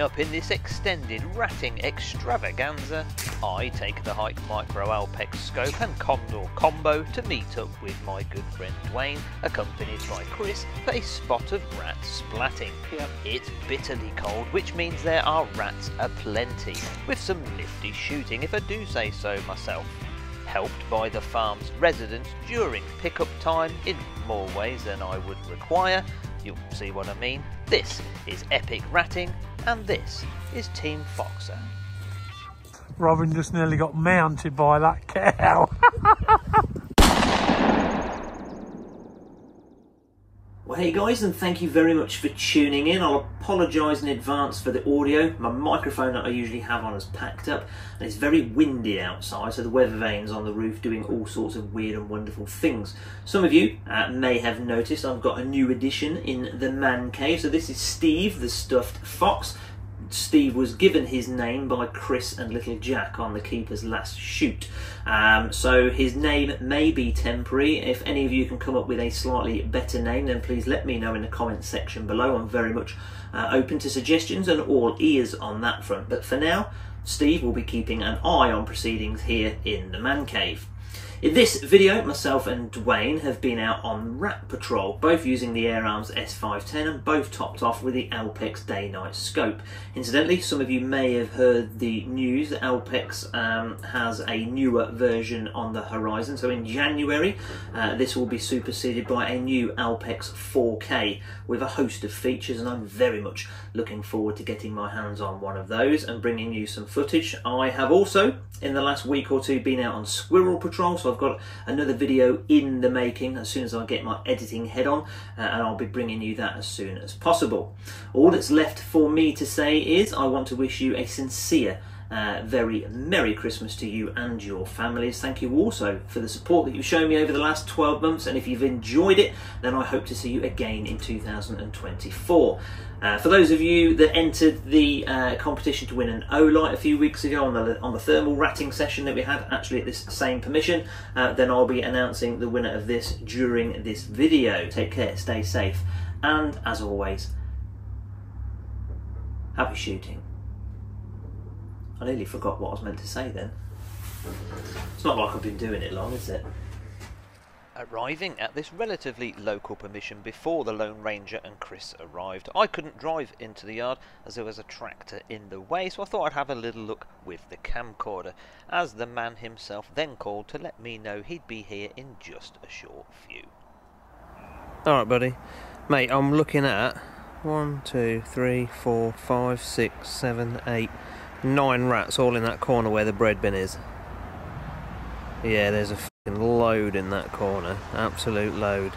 up in this extended ratting extravaganza, I take the HIKMICRO Alpex scope and Condor combo to meet up with my good friend Dewayne, accompanied by Chris, for a spot of rat splatting. Yep. It's bitterly cold, which means there are rats aplenty, with some nifty shooting if I do say so myself. Helped by the farm's residents during pickup time in more ways than I would require, you'll see what I mean. This is Epic Ratting, and this is Team Foxer. Robin just nearly got mounted by that cow. Well, hey guys, and thank you very much for tuning in. I'll apologise in advance for the audio. My microphone that I usually have on is packed up, and it's very windy outside, so the weather vane's on the roof doing all sorts of weird and wonderful things. Some of you uh, may have noticed I've got a new addition in the man cave. So this is Steve, the stuffed fox. Steve was given his name by Chris and Little Jack on the Keeper's last shoot. Um, so his name may be temporary. If any of you can come up with a slightly better name, then please let me know in the comments section below. I'm very much uh, open to suggestions and all ears on that front. But for now, Steve will be keeping an eye on proceedings here in the man cave. In this video, myself and Dewayne have been out on rat patrol, both using the Air Arms S510 and both topped off with the Alpex day-night scope. Incidentally, some of you may have heard the news that Alpex um, has a newer version on the horizon. So in January, uh, this will be superseded by a new Alpex 4K with a host of features, and I'm very much looking forward to getting my hands on one of those and bringing you some footage. I have also, in the last week or two, been out on squirrel patrol, so I've got another video in the making as soon as I get my editing head on, uh, and I'll be bringing you that as soon as possible. All that's left for me to say is I want to wish you a sincere uh, very Merry Christmas to you and your families. Thank you also for the support that you've shown me over the last 12 months, and if you've enjoyed it, then I hope to see you again in 2024. Uh, for those of you that entered the uh, competition to win an Olight a few weeks ago on the on the thermal ratting session that we had, actually at this same permission, uh, then I'll be announcing the winner of this during this video. Take care, stay safe, and as always, happy shooting. I nearly forgot what I was meant to say then. It's not like I've been doing it long, is it? Arriving at this relatively local permission before the Lone Ranger and Chris arrived, I couldn't drive into the yard as there was a tractor in the way, so I thought I'd have a little look with the camcorder, as the man himself then called to let me know he'd be here in just a short few. Alright, buddy. Mate, I'm looking at one, two, three, four, five, six, seven, eight, nine rats all in that corner where the bread bin is. Yeah, there's a load in that corner. Absolute load.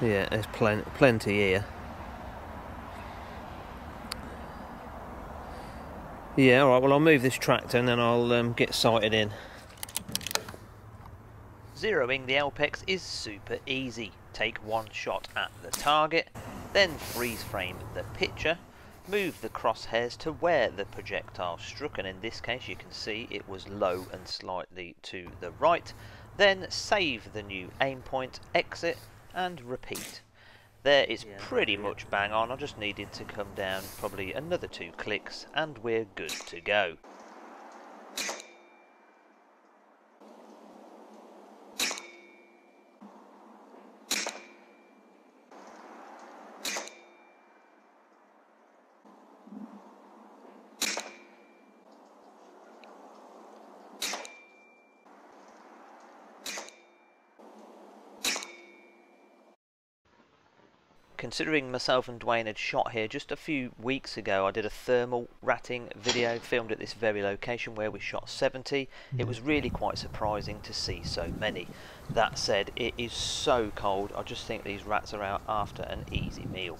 Yeah, there's plen- plenty here. Yeah, alright, well, I'll move this tractor and then I'll um, get sighted in. Zeroing the Alpex is super easy. Take one shot at the target, then freeze frame the picture, move the crosshairs to where the projectile struck, and in this case you can see it was low and slightly to the right, then save the new aim point, exit, and repeat. There it's Yeah, pretty much bang on, I just needed to come down probably another two clicks, and we're good to go. Considering myself and Dewayne had shot here just a few weeks ago, I did a thermal ratting video filmed at this very location where we shot 70. It was really quite surprising to see so many. That said, it is so cold, I just think these rats are out after an easy meal.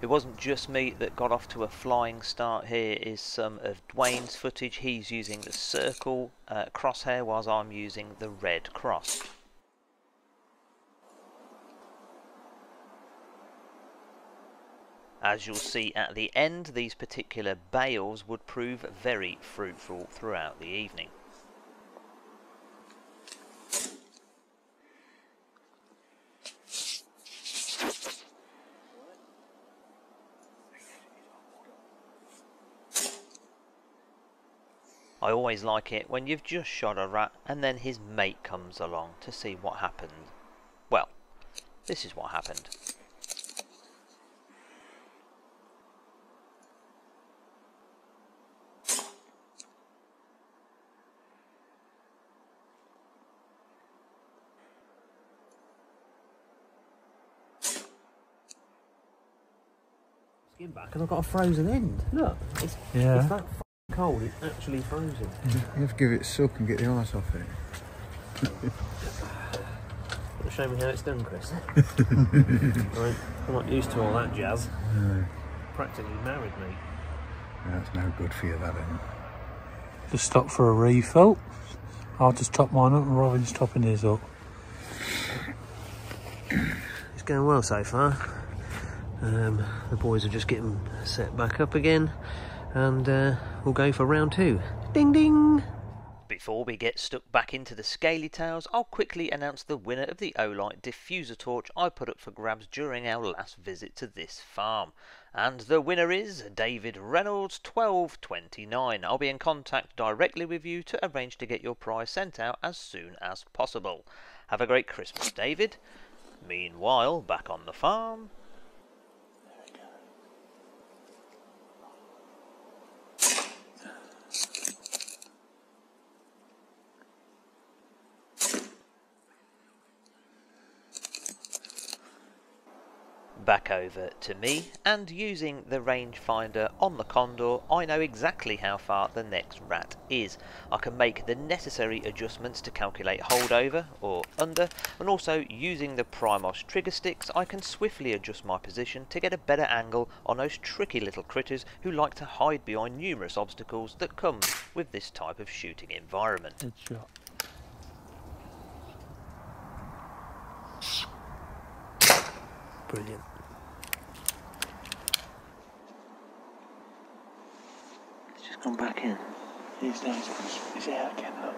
It wasn't just me that got off to a flying start here is some of Dewayne's footage. He's using the circle uh, crosshair whilst I'm using the red cross. As you'll see at the end, these particular bales would prove very fruitful throughout the evening. I always like it when you've just shot a rat and then his mate comes along to see what happened. Well, this is what happened. Skin back and I've got a frozen end. Look, it's, Yeah. it's that f***ing cold, it's actually frozen. You have to give it a suck and get the ice off it. Show me how it's done, Chris. right, I'm not used to all that jazz. No, Practically married me. that's no good for you, that ain't. Just stop for a refill. I'll just top mine up and Robin's topping his up. It's going well so far. Um, the boys are just getting set back up again, and uh, we'll go for round two. Ding ding! Before we get stuck back into the scaly tails, I'll quickly announce the winner of the Olight diffuser torch I put up for grabs during our last visit to this farm. And the winner is David Reynolds 1229. I'll be in contact directly with you to arrange to get your prize sent out as soon as possible. Have a great Christmas, David. Meanwhile, back on the farm. Back over to me and using the rangefinder on the Condor I know exactly how far the next rat is. I can make the necessary adjustments to calculate holdover or under and also using the Primos trigger sticks I can swiftly adjust my position to get a better angle on those tricky little critters who like to hide behind numerous obstacles that come with this type of shooting environment. Brilliant. Just back in. He's down his out again, look.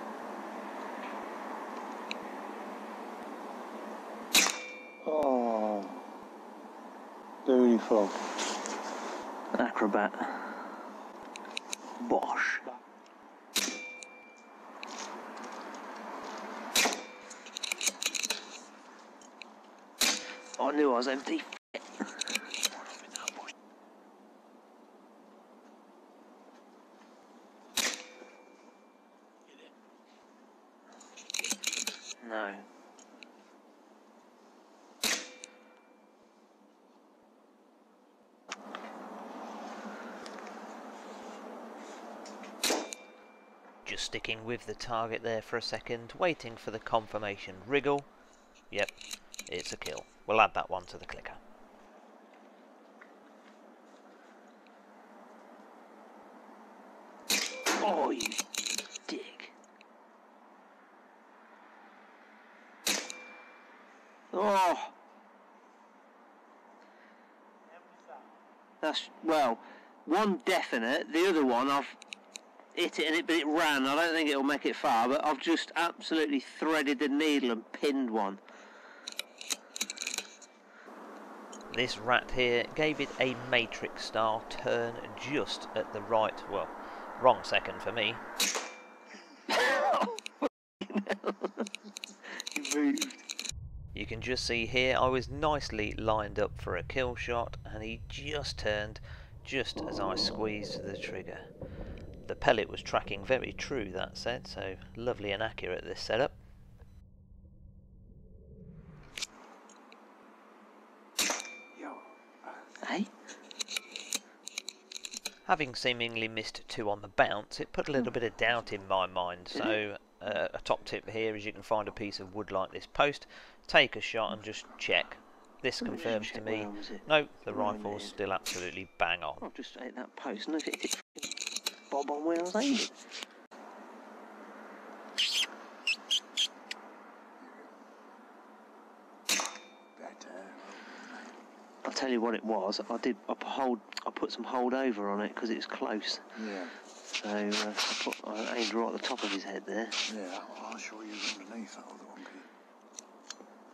Oh, beautiful. Acrobat. Bosh. I knew I was empty. No. Just sticking with the target there for a second, waiting for the confirmation wriggle. Yep, it's a kill. We'll add that one to the clicker. Oh, you dick. Oh. That's, well, one definite, the other one I've hit it and it, but it ran. I don't think it'll make it far, but I've just absolutely threaded the needle and pinned one. This rat here gave it a matrix style turn just at the right, well, wrong second for me. You can just see here I was nicely lined up for a kill shot and he just turned just as I squeezed the trigger. The pellet was tracking very true that said, so lovely and accurate this setup. Hey? Having seemingly missed two on the bounce, it put a little bit of doubt in my mind. So, uh, a top tip here is you can find a piece of wood like this post, take a shot, and just check. This confirms to me, where I was it. no, the rifle's still absolutely bang on. I've just ate that post and hit it bob on where I was aiming. I'll tell you what it was. I did. I put hold. I put some hold over on it because it was close. Yeah, So uh, I, put, I aimed right at the top of his head there. yeah. I'll show you underneath that other one.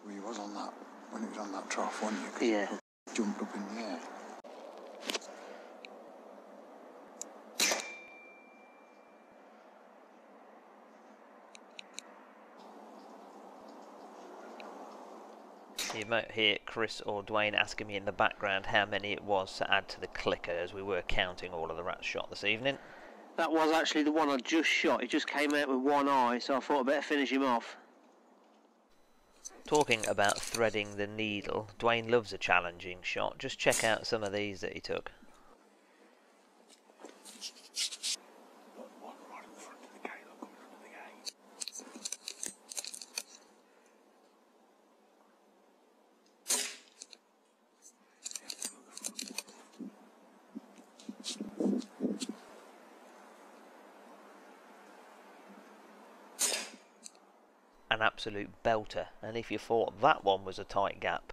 Well, he was on that when it was on that trough, wasn't you? 'Cause he Yeah. Jumped up in the air. You might hear Chris or Dewayne asking me in the background how many it was to add to the clicker as we were counting all of the rats shot this evening. That was actually the one I just shot. He just came out with one eye, so I thought I'd better finish him off. Talking about threading the needle, Dewayne loves a challenging shot. Just check out some of these that he took. an absolute belter. And if you thought that one was a tight gap,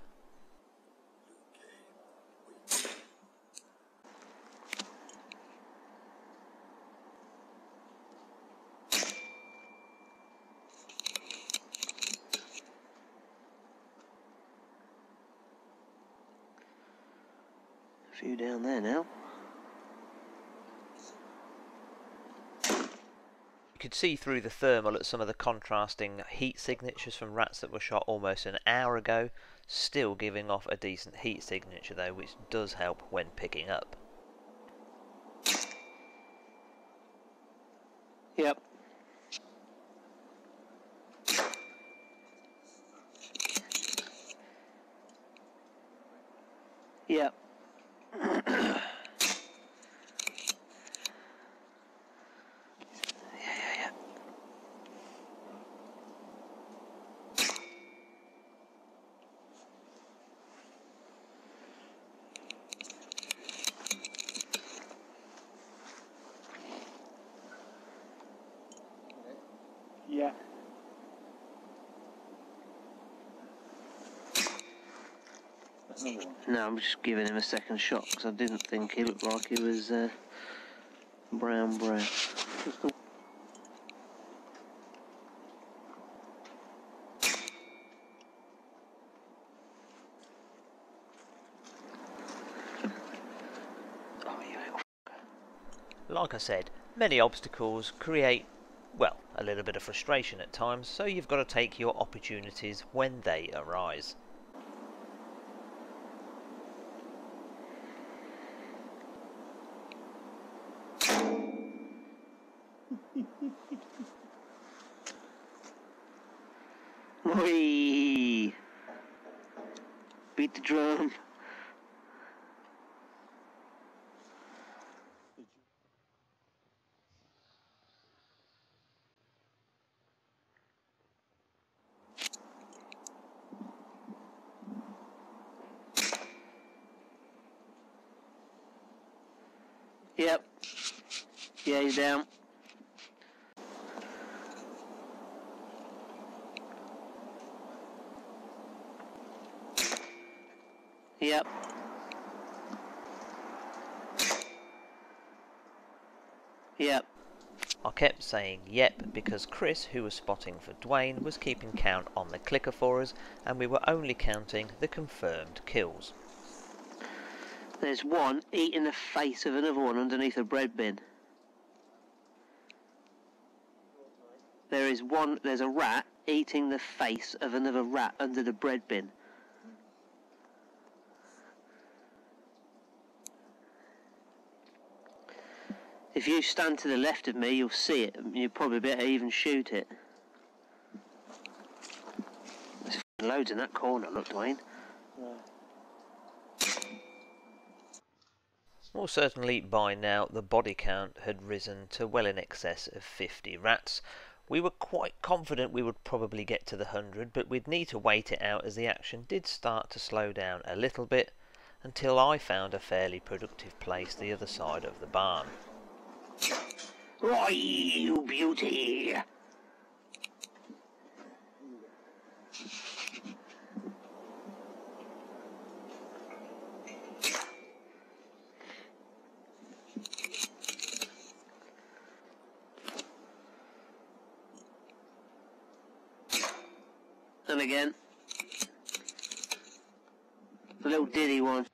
A few down there now. Could see through the thermal at some of the contrasting heat signatures from rats that were shot almost an hour ago, still giving off a decent heat signature though, which does help when picking up. Yep. Yep. Yeah. No, I'm just giving him a second shot because I didn't think he looked like he was uh, brown brown. Like I said, many obstacles create, well, a little bit of frustration at times, so you've got to take your opportunities when they arise. Oi! Beat the drum. Yep. Yeah, he's down. Yep. Yep. I kept saying yep because Chris, who was spotting for Dewayne, was keeping count on the clicker for us and we were only counting the confirmed kills. There's one eating the face of another one underneath a bread bin. There is one, there's a rat eating the face of another rat under the bread bin. If you stand to the left of me, you'll see it. You'll probably better even shoot it. There's loads in that corner, look, Dewayne. Well, certainly by now the body count had risen to well in excess of 50 rats. We were quite confident we would probably get to the 100, but we'd need to wait it out as the action did start to slow down a little bit until I found a fairly productive place the other side of the barn. Oi, you beauty! And again. A little diddy one.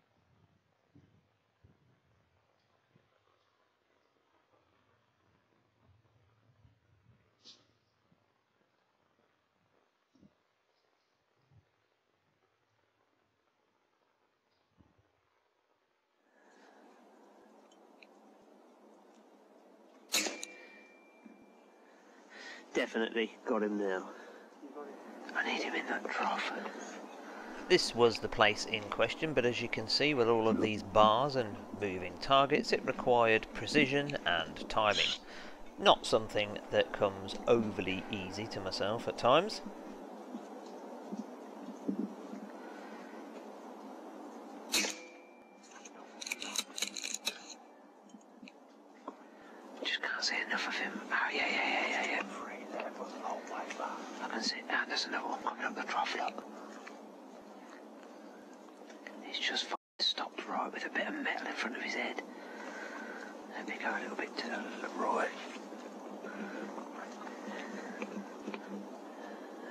Definitely got him now. I need him in that trough. This was the place in question, but as you can see with all of these bars and moving targets, it required precision and timing. Not something that comes overly easy to myself at times. Just can't see enough of him. Oh, yeah, yeah, yeah, yeah, yeah. I can see. Ah, there's another one coming up the trough, look. He's just f- stopped right with a bit of metal in front of his head. Let me go a little bit to the right.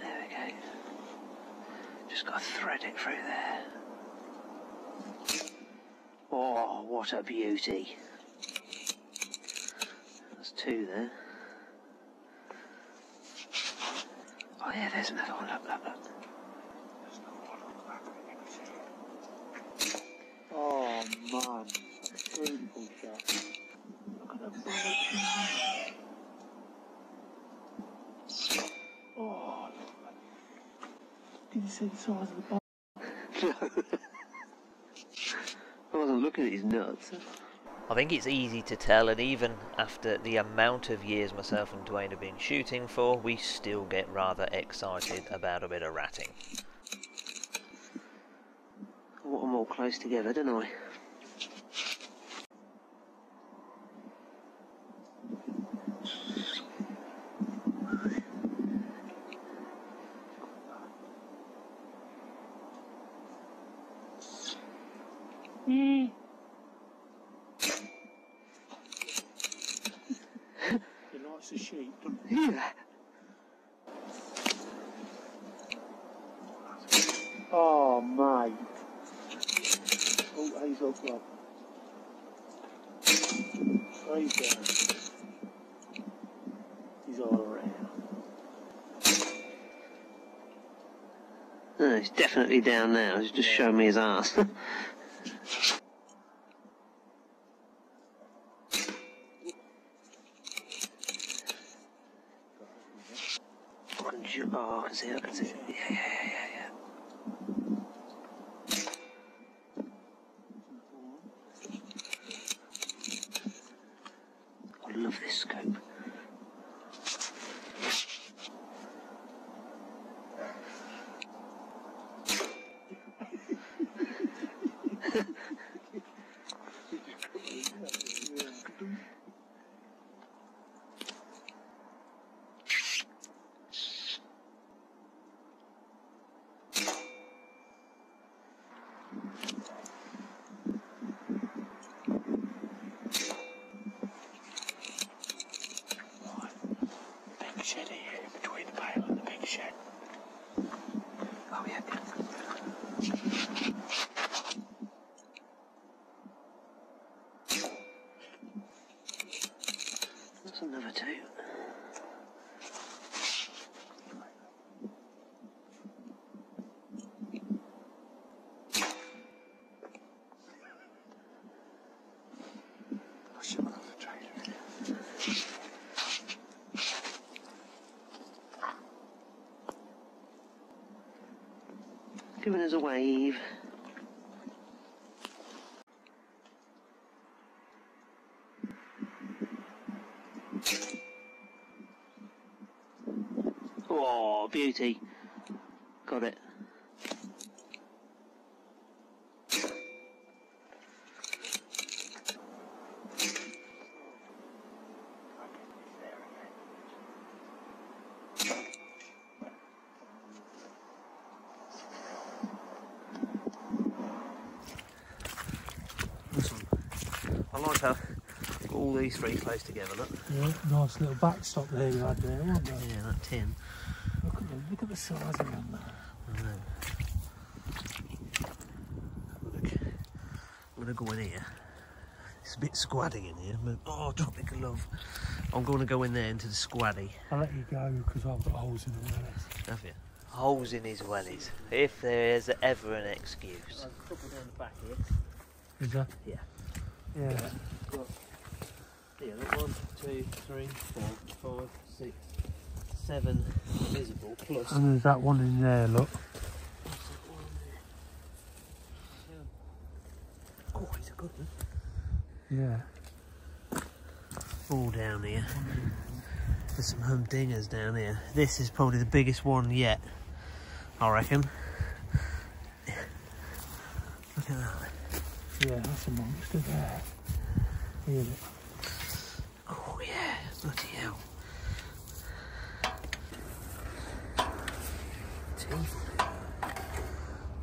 There we go. Just got to thread it through there. Oh, what a beauty. That's two there. Oh yeah, there's another one. Look, look, look. Oh man, beautiful shot. Oh, look at the bullet. Oh, did you see the size of the ball? I wasn't looking at his nuts. I think it's easy to tell, and even after the amount of years myself and Dewayne have been shooting for, we still get rather excited about a bit of ratting. I want them all close together, don't I? He likes the sheep, doesn't he? Yeah. Oh, mate. Oh, he's up, Rob. He's down. He's all around. No, he's definitely down now. He's just showing me his ass. oh, I can see it, I can see it. Yeah, yeah, yeah, yeah, yeah. I love this scope. Big shed here, between the pale and the big shed. Oh, yeah. That's another two. Push him off the trailer. Giving us a wave. Oh, beauty. Got it. Listen, I like how all these three close together, look. Yeah, nice little backstop there you had there, wasn't there? Yeah, that tin. Look at the, look at the size of them. I know. Look, I'm gonna go in here. It's a bit squaddy in here, but oh, tropic of love. I'm going to go in there into the squaddy. I'll let you go because I've got holes in the wellies. Have you? Holes in his wellies, if there is ever an excuse. There's a couple down the back here. Is that? Yeah. Yeah. Yeah, look, one, two, three, four, five, six, seven visible plus. And there's that one in there, look. Oh, he's a good one. Yeah. All down here. There's some humdingers down here. This is probably the biggest one yet, I reckon. Look at that. Yeah, that's a monster there. Hear it. Oh yeah, bloody hell. Teeth.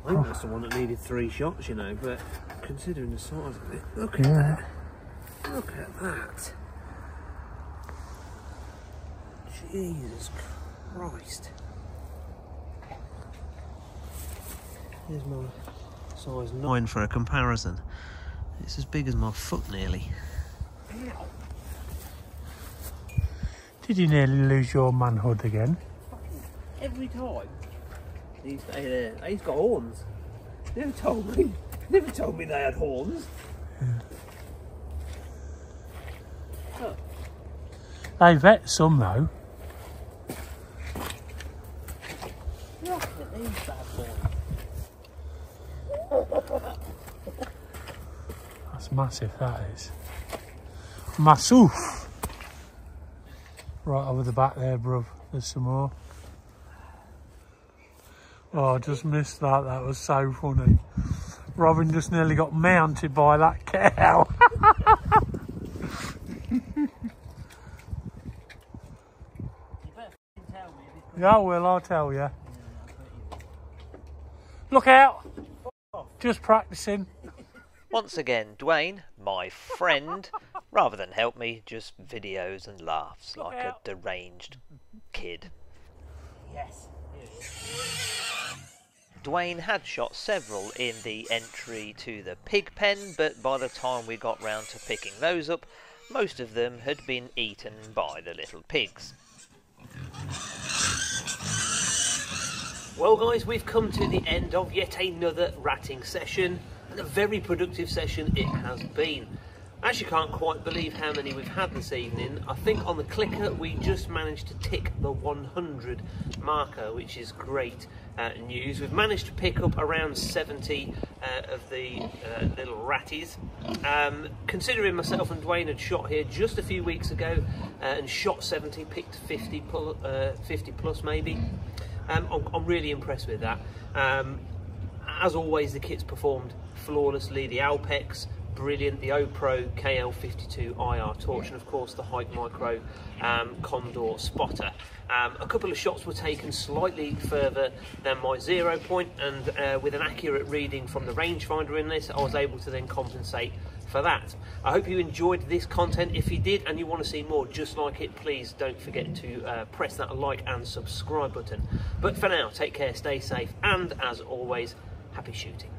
I think that's the one that needed three shots, you know, but considering the size of it, look at Yeah. that. Look at that. Jesus Christ. Here's my size nine for a comparison. It's as big as my foot nearly. Did you nearly lose your manhood again? every time. He's, uh, he's got horns. Never told me. Never told me they had horns. They vet some though. Look at these bad boys. That's massive, that is. Massive. Right over the back there, bruv. There's some more. Oh, I just missed that. That was so funny. Robin just nearly got mounted by that cow. yeah, I will, I'll tell you. Look out! Just practicing. Once again, Dewayne, my friend, rather than help me, just videos and laughs like a deranged kid. Yes. Dewayne had shot several in the entry to the pig pen, but by the time we got round to picking those up, most of them had been eaten by the little pigs. Well, guys, we've come to the end of yet another ratting session, and a very productive session it has been. I actually can't quite believe how many we've had this evening. I think on the clicker we just managed to tick the 100 marker, which is great uh, news. We've managed to pick up around 70 uh, of the uh, little ratties. Um, considering myself and Dewayne had shot here just a few weeks ago uh, and shot 70, picked 50, pul- uh, 50 plus maybe. Um, I'm, I'm really impressed with that. Um, as always, the kit's performed flawlessly. The Alpex, brilliant. The OPRO KL52 IR torch, and of course the HIKMICRO um, Condor spotter. Um, a couple of shots were taken slightly further than my zero point, and uh, with an accurate reading from the rangefinder in this, I was able to then compensate for that. I hope you enjoyed this content. If you did and you want to see more just like it, please don't forget to uh, press that like and subscribe button. But for now, take care, stay safe, and as always, happy shooting.